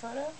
photo?